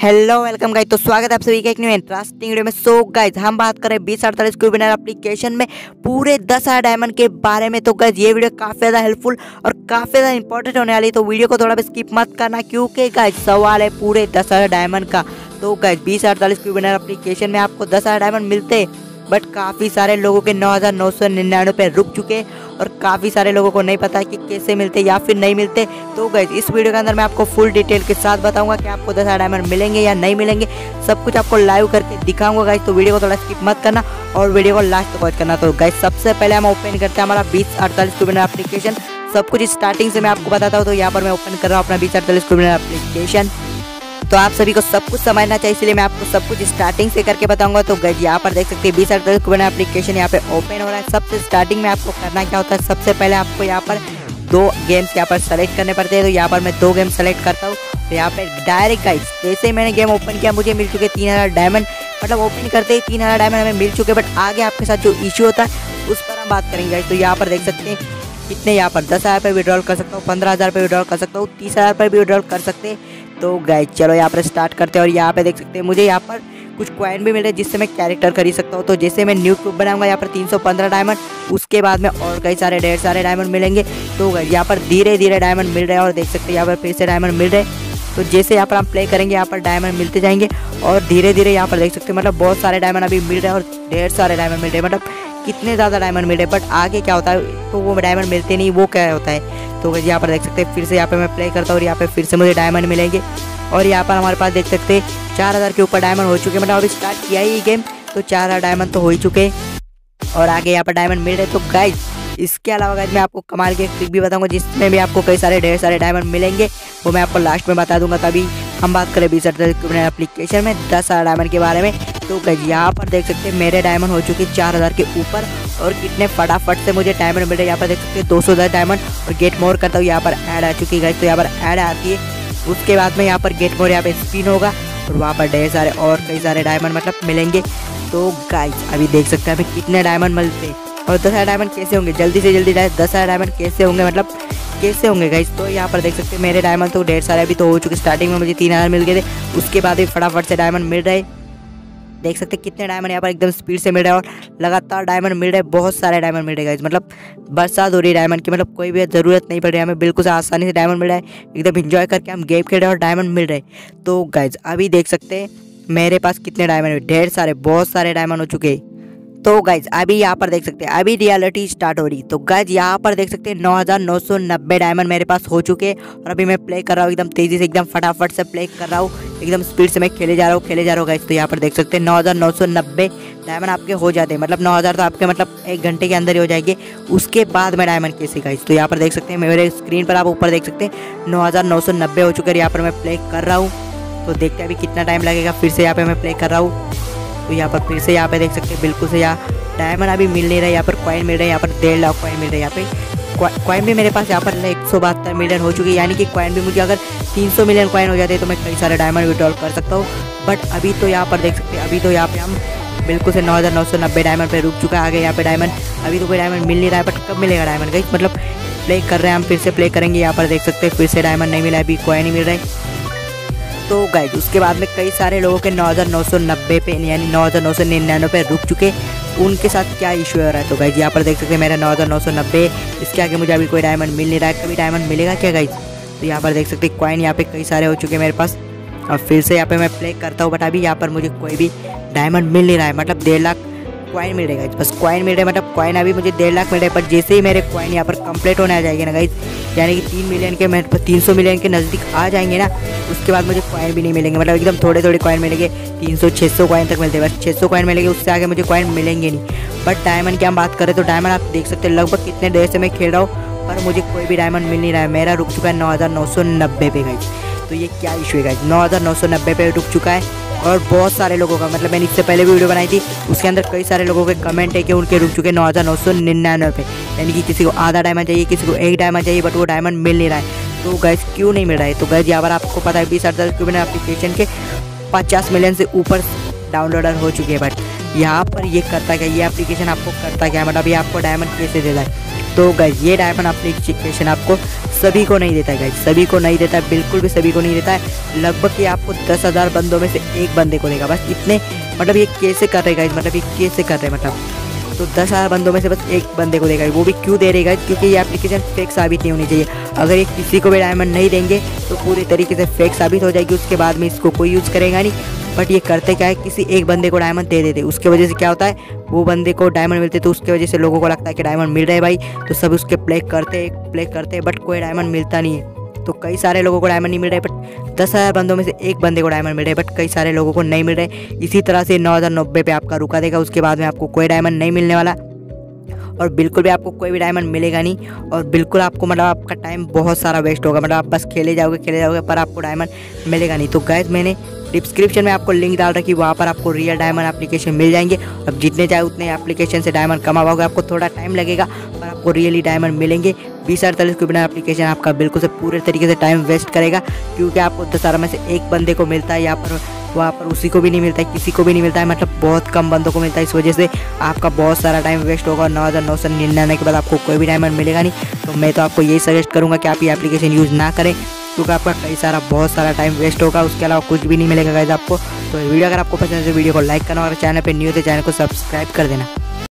Hello welcome guys तो स्वागत है आप सभी का एक न्यू इंटरेस्टिंग वीडियो में। सो गाइज़ हम बात करें बीस अड़तालीस क्यूबिनर एप्लीकेशन में पूरे दस हज़ार डायमंड के बारे में। तो गाइज़ ये वीडियो काफ़ी ज़्यादा हेल्पफुल और काफ़ी ज़्यादा इंपॉर्टेंट होने वाली तो वीडियो को थोड़ा भी स्किप मत करना क्योंकि गाइज़ सवाल है पूरे दस डायमंड का। तो गाइज़ बीस अड़तालीस क्यूबिनर एप्लीकेशन में आपको दस डायमंड मिलते बट काफ़ी सारे लोगों के नौ हज़ार नौ सौ निन्यानवे पे रुक चुके और काफ़ी सारे लोगों को नहीं पता कि कैसे मिलते या फिर नहीं मिलते। तो गए इस वीडियो के अंदर मैं आपको फुल डिटेल के साथ बताऊँगा कि आपको दस डायमंड मिलेंगे या नहीं मिलेंगे। सब कुछ आपको लाइव करके दिखाऊँगा गाइज़ तो वीडियो को थोड़ा स्किप मत करना और वीडियो को लास्ट तक वॉच करना। तो गाइज़ सबसे पहले हम ओपन करते हैं हमारा बीस अड़तालीस टू एप्लीकेशन सब कुछ स्टार्टिंग से मैं आपको बताता हूँ तो यहाँ पर मैं ओपन कर रहा हूँ अपना बीस अड़तालीस टू एप्लीकेशन तो आप सभी को सब कुछ समझना चाहिए, इसलिए मैं आपको सब कुछ स्टार्टिंग से करके बताऊँगा। तो गज यहाँ पर देख सकते हैं बीस अड़तालीस कुबेन एप्लीकेशन यहाँ पे ओपन हो रहा है। सबसे स्टार्टिंग में आपको करना क्या होता है, सबसे पहले आपको यहाँ पर दो गेम्स यहाँ पर सेलेक्ट करने पड़ते हैं। तो यहाँ पर मैं दो गेम सेलेक्ट करता हूँ। तो यहाँ पर डायरेक्ट गाइज़ जैसे मैंने गेम ओपन किया, मुझे मिल चुके तीन हज़ार डायमंड मतलब ओपन करते ही तीन हज़ार डायमंड हमें मिल चुके बट आगे आपके साथ जो इशू होता है, उस पर हम बात करेंगे तो यहाँ पर देख सकते हैं, कितने यहाँ पर दस हज़ार पर विड्रॉल कर सकता हूँ, पंद्रह हज़ार पर विड्रॉल कर सकता हूँ, तीस हज़ार पर भी विड्रॉल कर सकते हैं। तो गाइज़ चलो यहाँ पर स्टार्ट करते हैं और यहाँ पे देख सकते हैं, मुझे यहाँ पर कुछ क्वाइन भी मिल रहे जिससे मैं कैरेक्टर खरीद सकता हूँ। तो जैसे मैं न्यू क्यूब बनाऊँगा, यहाँ पर 315 डायमंड उसके बाद में और कई सारे, ढेर सारे डायमंड मिलेंगे। तो यहाँ पर धीरे धीरे डायमंड मिल रहे हैं और देख सकते हैं यहाँ पर फिर से डायमंड मिल रहे तो जैसे यहाँ पर हम प्ले करेंगे, यहाँ पर डायमंड मिलते जाएँगे और धीरे धीरे यहाँ पर देख सकते हैं मतलब बहुत सारे डायमंड अभी मिल रहे हैं और ढेर सारे डायमंड मिल रहे हैं। मतलब कितने ज़्यादा डायमंड मिल बट आगे क्या होता है तो वो डायमंड मिलते नहीं, वो क्या होता है? तो यहाँ पर देख सकते हैं, फिर से यहाँ पे मैं प्ले करता हूँ और यहाँ पे फिर से मुझे डायमंड मिलेंगे। और यहाँ पर हमारे पास देख सकते हैं, चार हज़ार के ऊपर डायमंड हो चुके हैं मतलब अभी स्टार्ट किया ही गेम तो चार हज़ार डायमंड तो हो ही चुके और आगे यहाँ पर डायमंड मिल रहे तो गाइज़ इसके अलावा गाइज़ मैं आपको कमाल के ट्रिक भी बताऊँगा, जिसमें भी आपको कई सारे, ढेर सारे डायमंड मिलेंगे। वो मैं आपको लास्ट में बता दूँगा, तभी हम बात करें बीस एप्लीकेशन में दस हज़ार डायमंड के बारे में। तो गज यहाँ पर देख सकते हैं मेरे डायमंड हो चुके चार हज़ार के ऊपर। और कितने फटाफट से मुझे डायमंड मिल। यहाँ पर देख सकते हैं दो सौ दस डायमंड और गेट मोर करता हूँ, यहाँ पर ऐड आ चुकी है तो यहाँ पर ऐड आती है। उसके बाद में यहाँ पर गेट मोर यहाँ पर स्पिन होगा। और वहाँ पर ढेर सारे और कई सारे डायमंड मतलब मिलेंगे। तो गाइस, अभी देख सकते हैं हमें कितने डायमंड मिलते हैं। और दस हज़ार डायमंड कैसे होंगे? जल्दी से जल्दी दस हज़ार डायमंड कैसे होंगे? मतलब कैसे होंगे गाइस? तो यहाँ पर देख सकते हैं मेरे डायमंड तो ढेर सारे अभी तो हो चुके स्टार्टिंग में मुझे तीन हज़ार मिल गए थे। उसके बाद भी फटाफट से डायमंड मिल रहे देख सकते हैं कितने डायमंड यहाँ पर एकदम स्पीड से मिल रहे हैं और लगातार डायमंड मिल रहे हैं, बहुत सारे डायमंड मिल रहे हैं मतलब बरसात हो रही है डायमंड की मतलब कोई भी ज़रूरत नहीं पड़ रही हमें बिल्कुल से आसानी से डायमंड मिल रहा है, एकदम इंजॉय करके हम गेम खेल रहे हैं और डायमंड मिल रहे हैं। तो गाइज़ अभी देख सकते हैं मेरे पास कितने डायमंड ढेर सारे, बहुत सारे डायमंड हो चुके हैं। तो गाइज़ अभी यहाँ पर देख सकते हैं, अभी रियलिटी स्टार्ट हो रही तो गाइज़ यहाँ पर देख सकते हैं, नौ हज़ार नौ सौ नब्बे डायमंड मेरे पास हो चुके और अभी मैं प्ले कर रहा हूँ, एकदम तेज़ी से, एकदम फटाफट से प्ले कर रहा हूँ, एकदम स्पीड से मैं खेले जा रहा हूँ, खेले जा रहा हूँ गाइज़ तो यहाँ पर देख सकते हैं, नौ हज़ार नौ सौ नब्बे डायमंड आपके हो जाते हैं। मतलब नौ हज़ार तो आपके मतलब एक घंटे के अंदर ही हो जाएँगे। उसके बाद में डायमंड कैसे गाइज़ तो यहाँ पर देख सकते हैं, मेरे स्क्रीन पर आप ऊपर देख सकते हैं, नौ हज़ार नौ सौ नब्बे हो चुके हैं यहाँ पर मैं प्ले कर रहा हूँ। तो देखते हैं अभी कितना टाइम लगेगा, फिर से यहाँ पे मैं प्ले कर रहा हूँ। तो यहाँ पर फिर से यहाँ पे देख सकते हैं, बिल्कुल से यहाँ डायमंड अभी मिल नहीं रहा है, यहाँ पर कॉइन मिल रहा है, यहाँ पर डेढ़ लाख कॉइन मिल रहा है, यहाँ पे कॉइन भी मेरे पास यहाँ पर एक सौ बहत्तर मिलियन हो चुकी है, यानी कि कॉइन भी मुझे अगर तीन सौ मिलियन कॉइन हो जाते तो मैं कई सारे डायमंड विड्रॉल कर सकता हूँ। बट अभी तो यहाँ पर देख सकते हैं, अभी तो यहाँ पे हम बिल्कुल से नौ हज़ार नौ सौ नब्बे डायमंड पे रुक चुका है, आगे यहाँ पे डायमंड अभी तो कोई डायमंड मिल नहीं रहा है बट कब मिलेगा डायमंड मतलब प्ले कर रहे हैं हम, फिर से प्ले करेंगे, यहाँ पर देख सकते हैं, फिर से डायमंड नहीं मिला अभी कॉइन नहीं मिल रहा है। तो गाइज़ उसके बाद में कई सारे लोगों के नौ हज़ार नौ सौ नब्बे पे, यानी नौ हज़ार नौ सौ निन्यानवे पे रुक चुके। उनके साथ क्या इशू हो रहा है? तो गाइज़ यहाँ पर देख सकते हैं मेरा नौ हज़ार नौ सौ नब्बे, इसके आगे मुझे अभी कोई डायमंड मिल नहीं रहा है। कभी डायमंड मिलेगा क्या गाइज़ तो यहाँ पर देख सकते हैं कॉइन यहाँ पे कई सारे हो चुके हैं मेरे पास। और फिर से यहाँ पे मैं प्ले करता हूँ बट अभी यहाँ पर मुझे कोई भी डायमंड मिल नहीं रहा है। मतलब डेढ़ लाख क्वाइन मिल रहेगा बस क्वाइन मिल रहा है मतलब क्वाइन अभी मुझे डेढ़ लाख मिल रहा है पर जैसे ही मेरे क्वाइन यहाँ पर कंप्लीट होने आ जाएँगे ना गाइज़ यानी कि तीन मिलियन के मैं तीन सौ मिलियन के नज़दीक आ जाएँगे ना, उसके बाद मुझे क्वाइन भी नहीं मिलेंगे। मतलब एकदम थोड़े थोड़े क्वाइन मिलेंगे, तीन सौ छः सौ कॉइन तक मिलते हैं। बस छः सौ कॉइन मिलेंगे, उससे आगे मुझे कॉइन मिलेंगे नहीं। बट डायमंड की हम बात करें तो डायमंड आप देख सकते हैं, लगभग कितने देर से मैं खेल रहा हूँ, पर मुझे कोई भी डायमंड मिल नहीं रहा है। मेरा रुक चुका है नौ हज़ार नौ सौ नब्बे पे गई तो ये क्या इशू है गाइज़ नौ हज़ार नौ सौ नब्बे पे रुक चुका है। और बहुत सारे लोगों का मतलब मैंने इससे पहले भी वीडियो बनाई थी, उसके अंदर कई सारे लोगों के कमेंट है कि उनके रुक चुके नौ हज़ार नौ सौ निन्यानवे पे। यानी कि किसी को आधा डायमंड चाहिए, किसी को एक डायमंड चाहिए बट वो डायमंड मिल नहीं रहा है। तो गैस क्यों नहीं मिल रहा है? तो गैस यहाँ पर आपको पता है, बीस हज़ार क्यों मैंने एप्लीकेशन के पचास मिलियन से ऊपर डाउनलोडर हो चुके हैं बट यहाँ पर ये करता क्या, ये एप्लीकेशन आपको करता क्या मतलब ये आपको डायमंड कैसे दे रहा है? तो गाइज़ ये डायमंड एप्लीकेशन आपको सभी को नहीं देता है गाइज़ सभी को नहीं देता है, बिल्कुल भी सभी को नहीं देता है। लगभग ये आपको दस हज़ार बंदों में से एक बंदे को देगा। बस इतने मतलब ये कैसे कर रहे गाइज़ मतलब ये कैसे कर रहे मतलब। तो दस हज़ार बंदों में से बस एक बंदे को देगा। वो भी क्यों दे रहेगा क्योंकि ये एप्लीकेशन फेक साबित नहीं होनी चाहिए। अगर ये किसी को भी डायमंड नहीं देंगे तो पूरी तरीके से फेक साबित हो जाएगी। उसके बाद में इसको कोई यूज़ करेगा नहीं। बट ये करते क्या है, किसी एक बंदे को डायमंड दे देते। उसके वजह से क्या होता है, वो बंदे को डायमंड मिलते तो उसके वजह से लोगों को लगता है कि डायमंड मिल रहे हैं भाई। तो सब उसके प्ले करते प्ले करते बट कोई डायमंड मिलता नहीं है। तो कई सारे लोगों को डायमंड नहीं मिल रहे बट दस हज़ार बंदों में से एक बंदे को डायमंड मिल रहे बट कई सारे लोगों को नहीं मिल रहे। इसी तरह से नौ हज़ार नब्बे पे आपका रुका देगा, उसके बाद में आपको कोई डायमंड नहीं मिलने वाला। और बिल्कुल भी आपको कोई भी डायमंड मिलेगा नहीं। और बिल्कुल आपको मतलब आपका टाइम बहुत सारा वेस्ट होगा मतलब आप बस खेले जाओगे खेले जाओगे, पर आपको डायमंड मिलेगा नहीं। तो गैस मैंने डिस्क्रिप्शन में आपको लिंक डाल रखी, वहाँ पर आपको रियल डायमंड एप्लीकेशन मिल जाएँगे। अब जितने चाहे उतने एप्लीकेशन से डायमंड कमा पाओगे आपको थोड़ा टाइम लगेगा, पर आपको रियली डायमंड मिलेंगे। बीस अड़तालीस के बिना एप्लीकेशन आपका बिल्कुल से पूरे तरीके से टाइम वेस्ट करेगा, क्योंकि आपको दस में से एक बंदे को मिलता है यहाँ पर वहाँ पर उसी को भी नहीं मिलता है, किसी को भी नहीं मिलता है मतलब बहुत कम बंदों को मिलता है। इस वजह से आपका बहुत सारा टाइम वेस्ट होगा और नौ हज़ार नौ सौ निन्यानवे के बाद आपको कोई भी डायमंड मिलेगा नहीं। तो मैं तो आपको यही सजेस्ट करूँगा कि आप ये एप्लीकेशन यूज़ ना करें। क्योंकि आपका कई सारा, बहुत सारा टाइम वेस्ट होगा, उसके अलावा कुछ भी नहीं मिलेगा गाइज़ आपको। तो वीडियो अगर आपको पसंद है तो वीडियो को लाइक करना और चैनल पर न्यू तो चैनल को सब्सक्राइब कर देना।